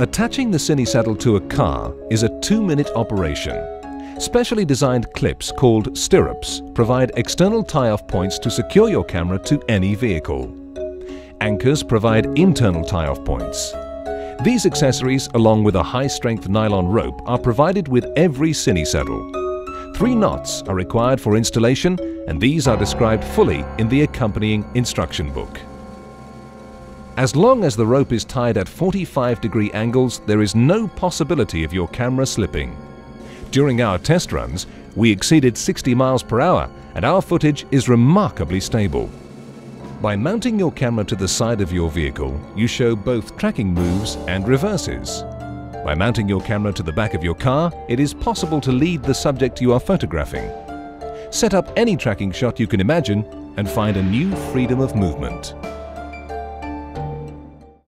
Attaching the Cinesaddle to a car is a two-minute operation. Specially designed clips called stirrups provide external tie-off points to secure your camera to any vehicle. Anchors provide internal tie-off points. These accessories, along with a high-strength nylon rope, are provided with every Cinesaddle. Three knots are required for installation and these are described fully in the accompanying instruction book. As long as the rope is tied at 45 degree angles, there is no possibility of your camera slipping. During our test runs, we exceeded 60 miles per hour and our footage is remarkably stable. By mounting your camera to the side of your vehicle, you show both tracking moves and reverses. By mounting your camera to the back of your car, it is possible to lead the subject you are photographing. Set up any tracking shot you can imagine and find a new freedom of movement.